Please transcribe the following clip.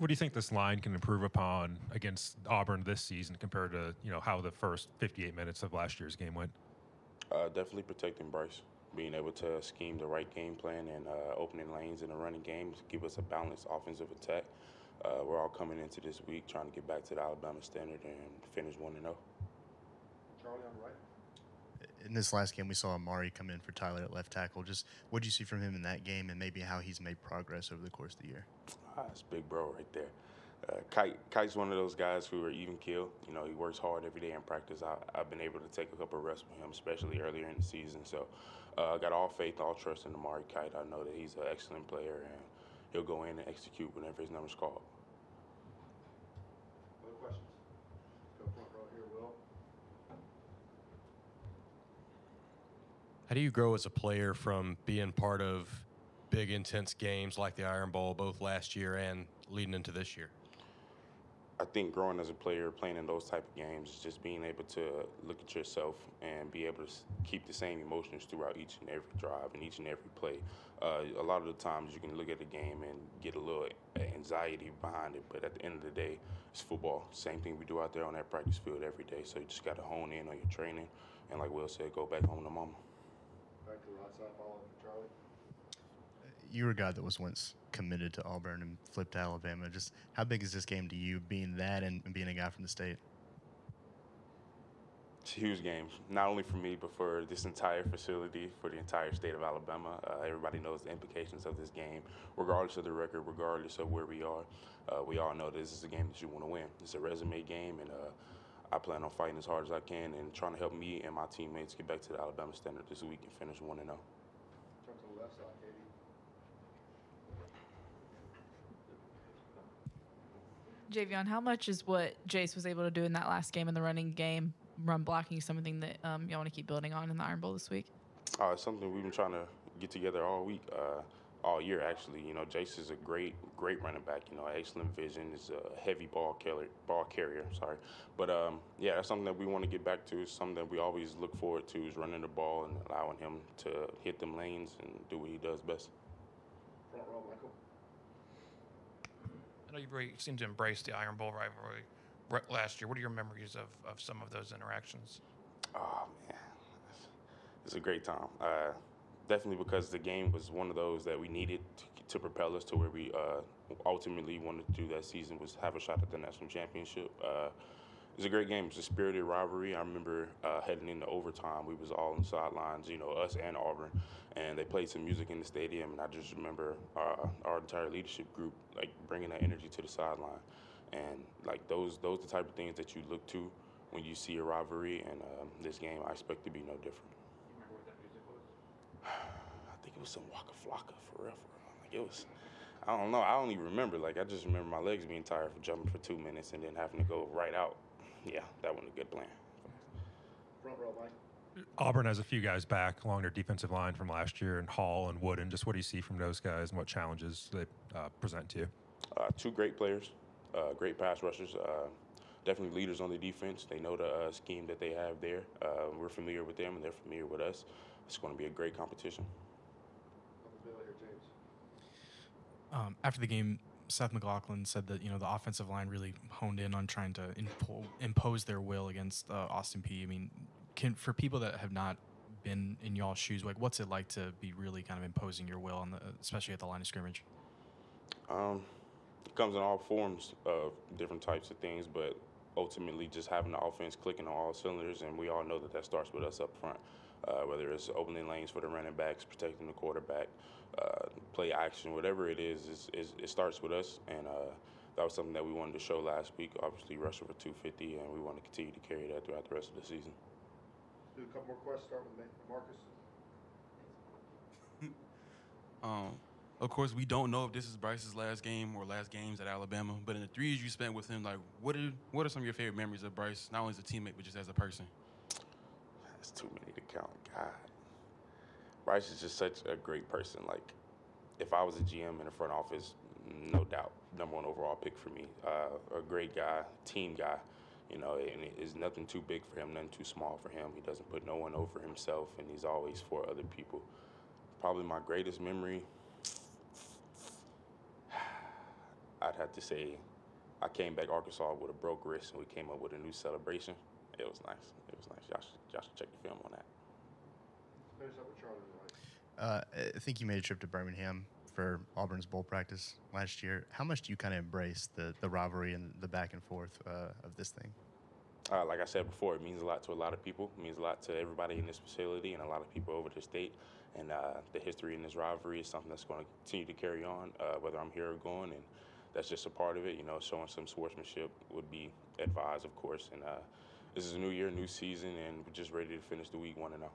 what do you think this line can improve upon against Auburn this season compared to you know how the first 58 minutes of last year's game went? Uh, definitely protecting Bryce, being able to scheme the right game plan and uh, opening lanes in the running game to give us a balanced offensive attack. Uh, we're all coming into this week trying to get back to the Alabama standard and finish one and zero. Charlie on the right. In this last game, we saw Amari come in for Tyler at left tackle. Just what did you see from him in that game, and maybe how he's made progress over the course of the year? Ah, that's big bro right there. Uh, Kite, Kite's one of those guys who are even kill. You know, he works hard every day in practice. I, have been able to take a couple of reps with him, especially earlier in the season. So uh, I got all faith, all trust in Amari Kite. I know that he's an excellent player and he'll go in and execute whenever his number's called. Other questions? Go front row here, Will. How do you grow as a player from being part of big, intense games like the Iron Bowl, both last year and leading into this year? I think growing as a player, playing in those type of games, is just being able to look at yourself and be able to keep the same emotions throughout each and every drive and each and every play. Uh, a lot of the times you can look at the game and get a little anxiety behind it, but at the end of the day, it's football. Same thing we do out there on that practice field every day. So you just got to hone in on your training, and like Will said, go back home to mama. Back to the right side, following Charlie. You were a guy that was once committed to Auburn and flipped to Alabama. Just how big is this game to you, being that and being a guy from the state? It's a huge game, not only for me, but for this entire facility, for the entire state of Alabama. Uh, everybody knows the implications of this game, regardless of the record, regardless of where we are. Uh, we all know this is a game that you want to win. It's a resume game, and uh, I plan on fighting as hard as I can and trying to help me and my teammates get back to the Alabama standard this week and finish 1 0. Turn to the left side, Katie. Javion, how much is what Jase was able to do in that last game in the running game, run blocking, something that um, you want to keep building on in the Iron Bowl this week? Uh, it's something we've been trying to get together all week, uh, all year actually. You know, Jase is a great, great running back. You know, excellent vision. Is a heavy ball carrier. Ball carrier, sorry. But um, yeah, that's something that we want to get back to. It's something that we always look forward to is running the ball and allowing him to hit them lanes and do what he does best. Front row, Michael. I know you really seem to embrace the Iron Bowl rivalry last year. What are your memories of, of some of those interactions? Oh man, it's a great time. Uh, definitely because the game was one of those that we needed to, to propel us to where we uh, ultimately wanted to do that season was have a shot at the national championship. Uh, was a great game. It was a spirited rivalry. I remember uh, heading into overtime. We was all on the sidelines, you know, us and Auburn, and they played some music in the stadium. And I just remember uh, our entire leadership group like bringing that energy to the sideline, and like those those the type of things that you look to when you see a rivalry. And um, this game, I expect to be no different. You remember what that music was? I think it was some Waka Flocka for real, for real. Like it was, I don't know. I don't even remember. Like I just remember my legs being tired for jumping for two minutes and then having to go right out. Yeah, that wasn't a good plan. Front row, Mike. Auburn has a few guys back along their defensive line from last year, and Hall and Wooden. Just what do you see from those guys, and what challenges they uh, present to you? Uh, two great players, uh, great pass rushers. Uh, definitely leaders on the defense. They know the uh, scheme that they have there. Uh, we're familiar with them, and they're familiar with us. It's going to be a great competition. On the bill here, James. Um, after the game, Seth McLaughlin said that you know the offensive line really honed in on trying to impo- impose their will against uh, Austin Peay. I mean, can for people that have not been in y'all's shoes, like what's it like to be really kind of imposing your will on the, especially at the line of scrimmage? Um, it comes in all forms of different types of things, but ultimately just having the offense clicking on all cylinders, and we all know that that starts with us up front. Uh, whether it's opening lanes for the running backs, protecting the quarterback, uh, play action, whatever it is, is, is, it starts with us. And uh, that was something that we wanted to show last week. Obviously, rushing for 250, and we want to continue to carry that throughout the rest of the season. Do a couple more questions. Start with Marcus. Um, of course, we don't know if this is Bryce's last game or last games at Alabama. But in the three years you spent with him, like, what are what are some of your favorite memories of Bryce, not only as a teammate but just as a person? That's too many to count. God. Bryce is just such a great person. Like, if I was a GM in the front office, no doubt, number one overall pick for me. Uh, a great guy, team guy. You know, and it is nothing too big for him, nothing too small for him. He doesn't put no one over himself, and he's always for other people. Probably my greatest memory. I'd have to say I came back Arkansas with a broke wrist, and we came up with a new celebration. It was nice. It was nice. Y'all should, y'all should check the film on that. Finish up with Charlie tonight. Uh, I think you made a trip to Birmingham for Auburn's bowl practice last year. How much do you kind of embrace the, the rivalry and the back and forth uh, of this thing? Uh, like I said before, it means a lot to a lot of people. It means a lot to everybody in this facility and a lot of people over the state. And uh, the history in this rivalry is something that's going to continue to carry on, uh, whether I'm here or going. And that's just a part of it. You know, showing some sportsmanship would be advised, of course. And uh, this is a new year, new season, and we're just ready to finish the week 1 and 0.